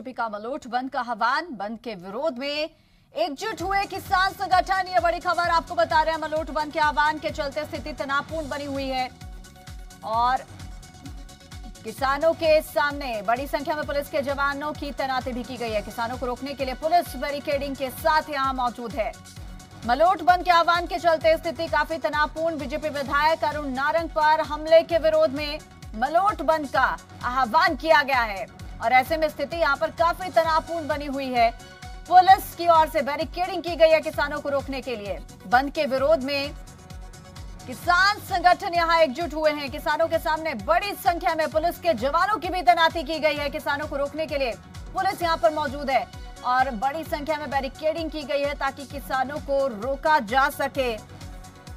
का मलोट बंद का आह्वान बंद के विरोध में एकजुट हुए किसान संगठन। ये बड़ी खबर आपको बता रहे हैं मलोट बंद के आह्वान के चलते स्थिति तनावपूर्ण बनी हुई है। और किसानों के सामने बड़ी संख्या में पुलिस के जवानों की तैनाती भी की गई है। किसानों को रोकने के लिए पुलिस बैरिकेडिंग के साथ यहाँ मौजूद है। मलोट बंद के आह्वान के चलते स्थिति काफ़ी तनावपूर्ण। बीजेपी विधायक अरुण नारंग पर हमले के विरोध में मलोट बंद का आह्वान किया गया है। और ऐसे में स्थिति यहाँ पर काफ़ी तनावपूर्ण बनी हुई है। पुलिस की ओर से बैरिकेडिंग की गई है किसानों को रोकने के लिए। बंद के विरोध में किसान संगठन यहाँ एकजुट हुए हैं। किसानों के सामने बड़ी संख्या में पुलिस के जवानों की भी तैनाती की गई है किसानों को रोकने के लिए। पुलिस यहाँ पर मौजूद है और बड़ी संख्या में बैरिकेडिंग की गई है ताकि किसानों को रोका जा सके।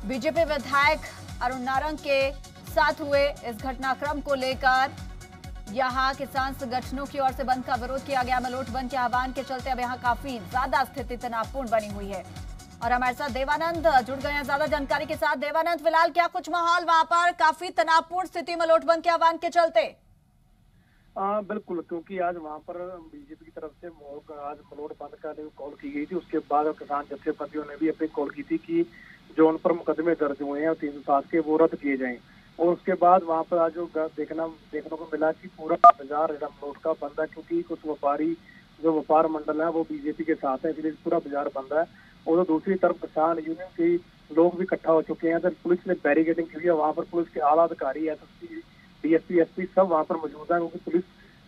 बीजेपी विधायक अरुण नारंग के साथ हुए इस घटनाक्रम को लेकर यहाँ किसान संगठनों की ओर से बंद का विरोध किया गया। मलोट बंद के आह्वान के चलते अब यहाँ काफ़ी ज़्यादा स्थिति तनावपूर्ण बनी हुई है। और हमारे साथ देवानंद जुड़ गए हैं ज़्यादा जानकारी के साथ। देवानंद, फ़िलहाल क्या कुछ माहौल वहाँ पर? काफ़ी तनावपूर्ण स्थिति मलोट बंद के आह्वान के चलते। हाँ बिल्कुल, क्योंकि आज वहाँ पर बीजेपी की तरफ़ से आज मलोट बंद का कॉल की गई थी, उसके बाद किसान जत्थेबंदियों ने भी अपनी कॉल की थी कि जो उन पर मुकदमे दर्ज हुए हैं तीन सौ सात के वो रद्द किए जाएँ। और उसके बाद वहाँ पर आज जो देखना, देखने को मिला कि पूरा बाज़ार एकदम मलोट का बंद है, क्योंकि कुछ व्यापारी जो व्यापार मंडल है, वो बीजेपी के साथ है, इसलिए पूरा बाज़ार बंद है। और दूसरी तरफ़ किसान यूनियन के लोग भी इकट्ठा हो चुके हैं तो पुलिस ने बैरिकेडिंग की है। वहाँ पर पुलिस के आला अधिकारी एसएसपी डीएसपी एसपी सब वहाँ पर मौजूद है, क्योंकि पुलिस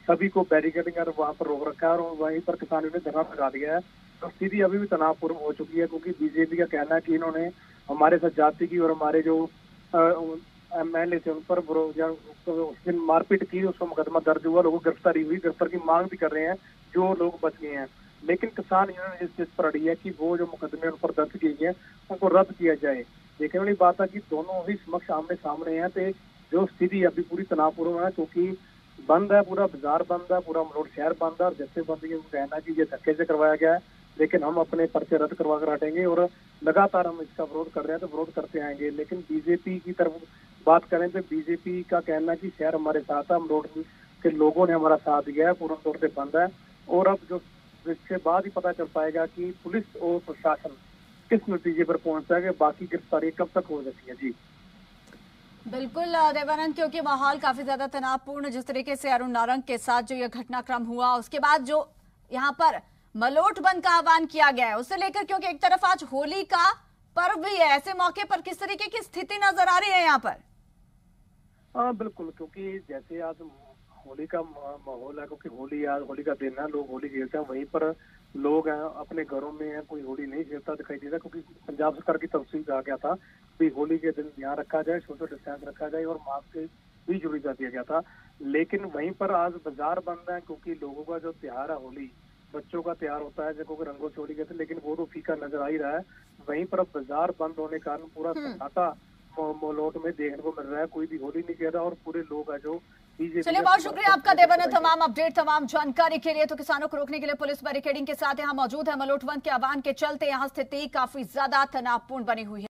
सभी को बैरिकेडिंग कर वहाँ पर रोक रखा है, और वहीं पर किसानों ने धरना लगा दिया है। तो स्थिति अभी भी तनावपूर्ण हो चुकी है, क्योंकि बीजेपी का कहना है कि इन्होंने हमारे साथ जाति की और हमारे जो एम एल ए थे उन पर या उस दिन मारपीट की, उसका मुकदमा दर्ज हुआ, लोगों गिरफ्तारी हुई, गिरफ़्तार की मांग भी कर रहे हैं, जो लोग बच गए हैं। लेकिन किसान यूनियन इस चीज़ पर अड़ी है कि वो जो मुकदमे उन पर दर्ज किए गए हैं, उनको रद्द किया जाए। देखने वाली बात है कि दोनों ही समक्ष आमने सामने हैं तो जो स्थिति अभी पूरी तनावपूर्ण है, क्योंकि बंद है, पूरा बाज़ार बंद है, पूरा मलोट शहर बंद है, और जैसे बंद के कहना कि ये धक्के से करवाया गया है। लेकिन हम अपने पर्चे रद्द करवा कर हटेंगे, और लगातार हम इसका विरोध कर रहे हैं तो विरोध करते आएँगे। लेकिन बीजेपी की तरफ़ बात करें तो बीजेपी का कहना कि शहर हमारे साथ है मलोट के लोगों ने हमारा साथ दिया है पूर्ण तौर से बंद है। और अब जो इसके बाद ही पता चल पाएगा कि पुलिस और प्रशासन किस नतीजे पर पहुँचता है बाकी गिरफ्तारी कब तक हो सकती है। जी। बिल्कुल देवानंद, क्योंकि माहौल काफ़ी ज़्यादा तनावपूर्ण, जिस तरीके से अरुण नारंग के साथ जो यह घटनाक्रम हुआ, उसके बाद जो यहाँ पर मलोट बंद का आह्वान किया गया है, उसे लेकर क्योंकि एक तरफ़ आज होली का पर्व भी है, ऐसे मौके पर किस तरीके की स्थिति नज़र आ रही है यहाँ पर? हाँ बिल्कुल क्योंकि जैसे आज होली का माहौल है क्योंकि होली आज होली का दिन है लोग होली खेलते हैं वहीं पर लोग हैं अपने घरों में हैं कोई होली नहीं खेलता दिखाई देता क्योंकि पंजाब सरकार की तरफ़ से कहा गया था कि होली के दिन ध्यान रखा जाए सोशल डिस्टेंस रखा जाए और मास्क भी ज़रूरी दिया गया था। लेकिन वहीं पर आज बाज़ार बंद है क्योंकि लोगों का जो त्योहार है होली बच्चों का त्यौहार होता है जिनको रंगों से होली कहते हैं लेकिन वो तो फीका नज़र आ ही रहा है। वहीं पर अब बाज़ार बंद होने के कारण पूरा सन्नाटा मो- मोलोट में देखने को मिल रहा है कोई भी होली नहीं कह रहा और पूरे लोग है जो चलिए बहुत शुक्रिया आपका देवानंद तमाम अपडेट तमाम जानकारी के लिए। तो किसानों को रोकने के लिए पुलिस बैरिकेडिंग के साथ यहाँ मौजूद है। मलोटवंत के आह्वान के चलते यहाँ स्थिति काफ़ी ज़्यादा तनावपूर्ण बनी हुई है।